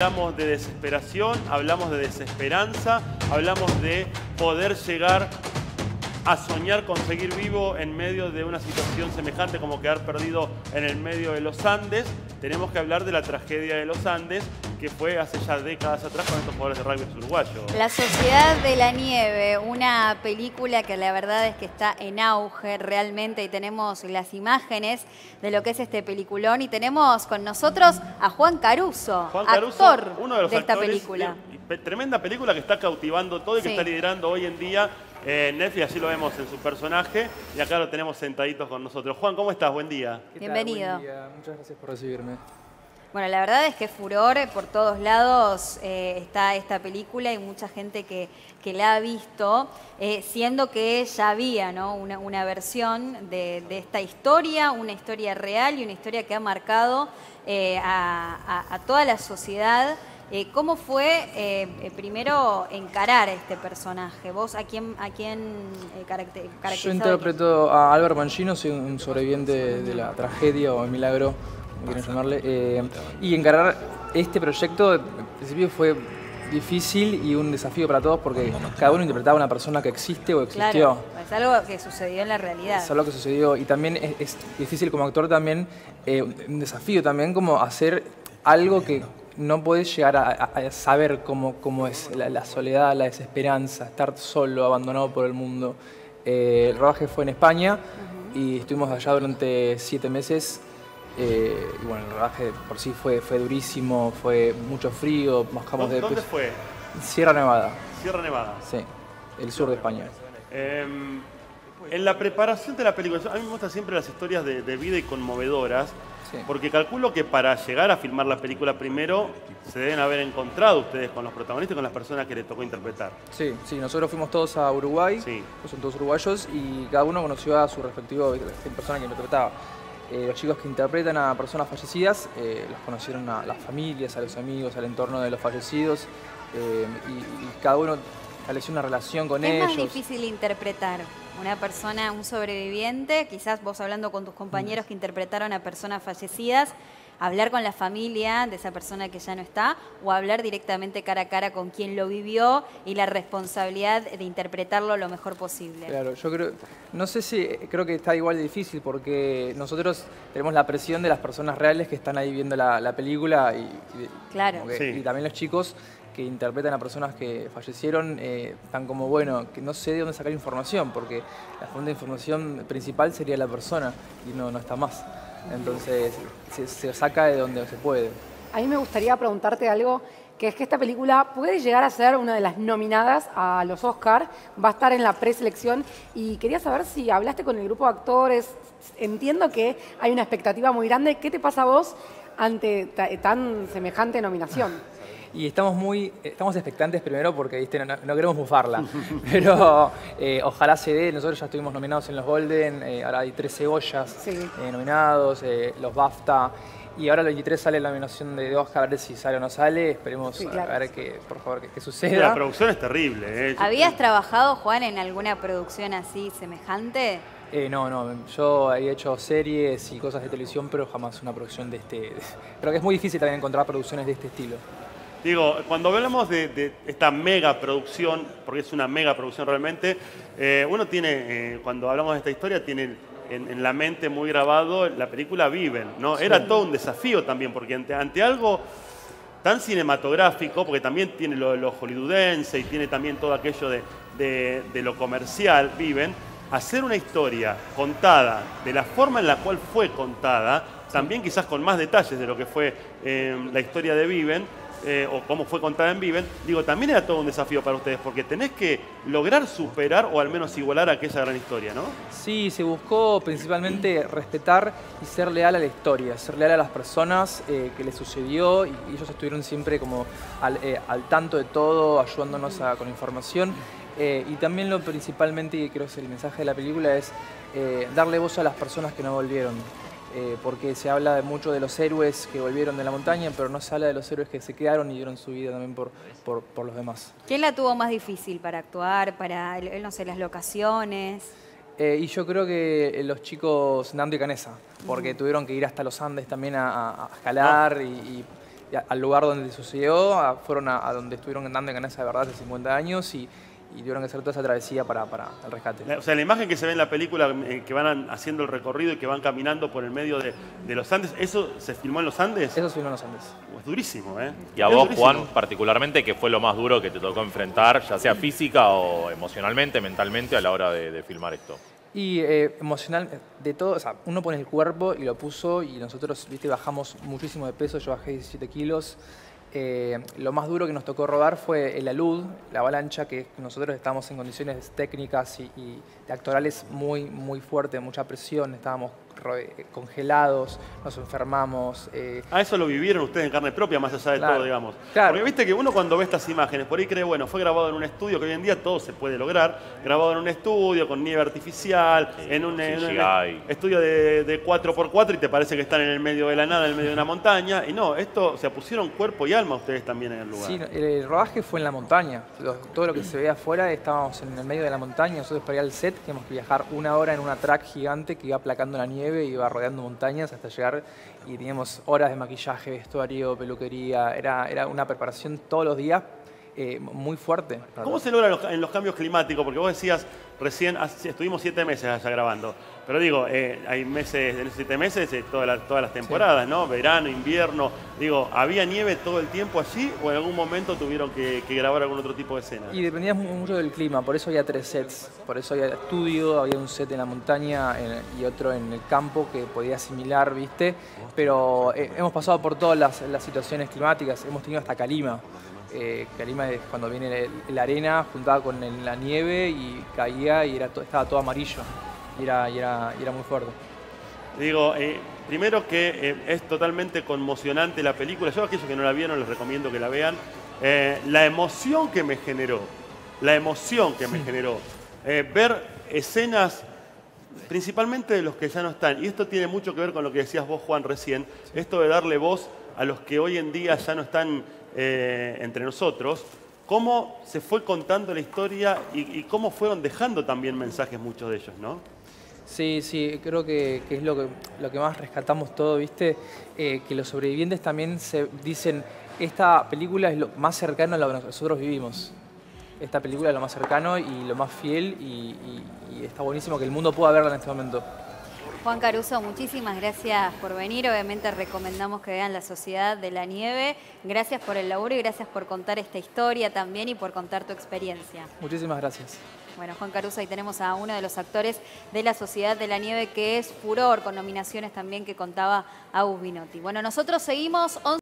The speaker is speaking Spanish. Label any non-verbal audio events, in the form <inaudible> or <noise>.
Hablamos de desesperación, hablamos de desesperanza, hablamos de poder llegar a soñar con seguir vivo en medio de una situación semejante como quedar perdido en el medio de los Andes. Tenemos que hablar de la tragedia de los Andes que fue hace ya décadas atrás con estos jugadores de rugby uruguayos. La Sociedad de la Nieve, una película que la verdad es que está en auge realmente y tenemos las imágenes de lo que es este peliculón y tenemos con nosotros a Juan Caruso, Juan Caruso, actor uno de, los esta actores película. de- tremenda película que está cautivando todo y que Sí. está liderando hoy en día eh, Netflix, así lo vemos en su personaje y acá lo tenemos sentaditos con nosotros. Juan, ¿cómo estás? Buen día. Bienvenido. Buen día. Muchas gracias por recibirme. Bueno, la verdad es que furor por todos lados eh, está esta película y mucha gente que, que la ha visto, eh, siendo que ya había ¿no? una, una versión de, de esta historia, una historia real y una historia que ha marcado eh, a, a- a toda la sociedad. Eh, ¿Cómo fue primero encarar a este personaje? ¿Vos a quién, a quién eh, caracte- Yo interpreto a Álvaro Mangino, soy un sobreviviente de la tragedia o el milagro, como quieran llamarle. eh, y encarar este proyecto, al principio fue difícil y un desafío para todos porque cada uno interpretaba a una persona que existe o existió. Claro, es algo que sucedió en la realidad. Es algo que sucedió y también es, es difícil como actor también, eh, un desafío también como hacer algo que no podés llegar a, saber cómo, cómo es la, la soledad, la desesperanza, estar solo, abandonado por el mundo. Eh, el rodaje fue en España y estuvimos allá durante siete meses. Eh, y bueno, el rodaje por sí fue, fue durísimo, fue mucho frío, ¿Dónde, de dónde fue? Sierra Nevada, Sierra Nevada. sí, el sur de España. Eh, en la preparación de la película, a mí me gustan siempre las historias de, de vida y conmovedoras, Sí. porque calculo que para llegar a filmar la película primero se deben haber encontrado ustedes con los protagonistas y con las personas que les tocó interpretar. Sí, sí, nosotros fuimos todos a Uruguay, Sí. pues son todos uruguayos, y cada uno conoció a su respectivo persona que interpretaba. Eh, los chicos que interpretan a personas fallecidas eh, los conocieron a las familias, a los amigos, al entorno de los fallecidos, eh, y, y cada uno estableció una relación con ¿Qué es ellos. más difícil interpretar? Una persona, un sobreviviente, quizás vos hablando con tus compañeros que interpretaron a personas fallecidas, hablar con la familia de esa persona que ya no está, o hablar directamente cara a cara con quien lo vivió y la responsabilidad de interpretarlo lo mejor posible. Claro, yo creo, no sé si, creo que está igual de difícil porque nosotros tenemos la presión de las personas reales que están ahí viendo la, la película y, y- Claro. como que- Sí. y también los chicos que interpretan a personas que fallecieron eh, están como, bueno, que no sé de dónde sacar información porque la fuente de información principal sería la persona y no, no está más. Entonces se, se saca de donde se puede. A mí me gustaría preguntarte algo, que es que esta película puede llegar a ser una de las nominadas a los Oscar, va a estar en la preselección y quería saber si hablaste con el grupo de actores, entiendo que hay una expectativa muy grande, ¿qué te pasa a vos ante ta- tan semejante nominación? Y estamos muy, estamos expectantes primero porque ¿viste? No, no queremos bufarla, <laughs> pero eh, ojalá se dé. Nosotros ya estuvimos nominados en los Golden, eh, ahora hay tres cebollas Sí. eh, nominados, eh, los BAFTA, y ahora el 23 sale la nominación de Oscar, a ver si sale o no sale. Esperemos Sí, a- claro. a ver que, por favor, que, que La suceda. producción es terrible. ¿eh? ¿Habías trabajado, Juan, en alguna producción así semejante? Eh, no, no, yo he hecho series y cosas de televisión, pero jamás una producción de este. <laughs> Creo que es muy difícil también encontrar producciones de este estilo. Digo, cuando hablamos de, de esta mega producción, porque es una mega producción realmente, eh, uno tiene, eh, cuando hablamos de esta historia, tiene en, en la mente muy grabado la película Viven, ¿no? Era todo un desafío también, porque ante, ante algo tan cinematográfico, porque también tiene lo, lo hollywoodense y tiene también todo aquello de, de- de lo comercial, Viven, hacer una historia contada de la forma en la cual fue contada, también quizás con más detalles de lo que fue eh, la historia de Viven, eh, o cómo fue contada en Viven, digo, también era todo un desafío para ustedes, porque tenés que lograr superar o al menos igualar aquella gran historia, ¿no? Sí, se buscó principalmente respetar y ser leal a la historia, ser leal a las personas eh, que les sucedió y ellos estuvieron siempre como al, eh, al tanto de todo, ayudándonos a- con información. Y también lo principalmente, y creo que es el mensaje de la película, es darle voz a las personas que no volvieron. Eh, porque se habla mucho de los héroes que volvieron de la montaña, pero no se habla de los héroes que se quedaron y dieron su vida también por, por, por los demás. ¿Quién la tuvo más difícil para actuar, para, no sé, las locaciones? Eh, y yo creo que eh, los chicos Nando y Canesa, porque tuvieron que ir hasta los Andes también a, a- a escalar y, y- al lugar donde sucedió, fueron a, donde estuvieron andando en Canasa de Verdad hace 50 años y, y tuvieron que hacer toda esa travesía para, para el rescate. O sea, la imagen que se ve en la película, eh, que van haciendo el recorrido y que van caminando por el medio de, los Andes, ¿eso se filmó en los Andes? Eso se filmó en los Andes. Es durísimo, ¿eh? Y a vos, Juan, particularmente, ¿qué fue lo más duro que te tocó enfrentar, ya sea física o emocionalmente, mentalmente, a la hora de, filmar esto? Y eh, emocional, de todo, o sea, uno pone el cuerpo y lo puso y nosotros, viste, bajamos muchísimo de peso, yo bajé 17 kilos. Eh, lo más duro que nos tocó rodar fue el alud, la avalancha, que nosotros estábamos en condiciones técnicas y, y actorales muy, muy fuertes, mucha presión, estábamos congelados, nos enfermamos. Eh. Ah, eso lo vivieron ustedes en carne propia, más allá de todo, digamos. Porque viste que uno cuando ve estas imágenes, por ahí cree, bueno, fue grabado en un estudio, que hoy en día todo se puede lograr, grabado en un estudio, con nieve artificial, en, un, estudio de, 4x4 y te parece que están en el medio de la nada, en el medio de una montaña. Y no, esto, se pusieron cuerpo y alma ustedes también en el lugar. Sí, el rodaje fue en la montaña. todo lo que se ve afuera, estábamos en el medio de la montaña, nosotros para ir al set teníamos que viajar una hora en una track gigante que iba aplacando la nieve iba rodeando montañas hasta llegar y teníamos horas de maquillaje, vestuario, peluquería, era, era una preparación todos los días eh, muy fuerte. ¿Cómo se logra en los cambios climáticos? Porque vos decías, recién estuvimos siete meses allá grabando. Pero digo, eh, hay meses, en esos siete meses, eh, todas, las, todas las temporadas, ¿no? Verano, invierno. Digo, ¿había nieve todo el tiempo allí o en algún momento tuvieron que, grabar algún otro tipo de escena? Y dependía mucho del clima, por eso había tres sets. Por eso había estudio, había un set en la montaña y otro en el campo que podía asimilar, ¿viste? Pero eh, hemos pasado por todas las, situaciones climáticas, hemos tenido hasta calima. Eh, Calima es cuando viene la arena juntada con la nieve y caía y era estaba todo amarillo y era, era, muy fuerte. Digo, eh, primero que eh, es totalmente conmocionante la película. Yo a aquellos que no la vieron les recomiendo que la vean. Eh, la emoción que me generó, la emoción que me generó, ver escenas principalmente de los que ya no están. Y esto tiene mucho que ver con lo que decías vos, Juan, recién. Esto de darle voz a los que hoy en día ya no están entre nosotros cómo se fue contando la historia y, cómo fueron dejando también mensajes muchos de ellos, ¿no? Sí, sí, creo que, es lo que, lo que más rescatamos todo, ¿viste? Eh, que los sobrevivientes también se dicen, esta película es lo más cercano a lo que nosotros vivimos. Esta película es lo más cercano y lo más fiel y, y está buenísimo que el mundo pueda verla en este momento. Juan Caruso, muchísimas gracias por venir. Obviamente recomendamos que vean La Sociedad de la Nieve. Gracias por el laburo y gracias por contar esta historia también y por contar tu experiencia. Muchísimas gracias. Bueno, Juan Caruso, ahí tenemos a uno de los actores de La Sociedad de la Nieve, que es Furor, con nominaciones también que contaba Agus Binotti. Bueno, nosotros seguimos...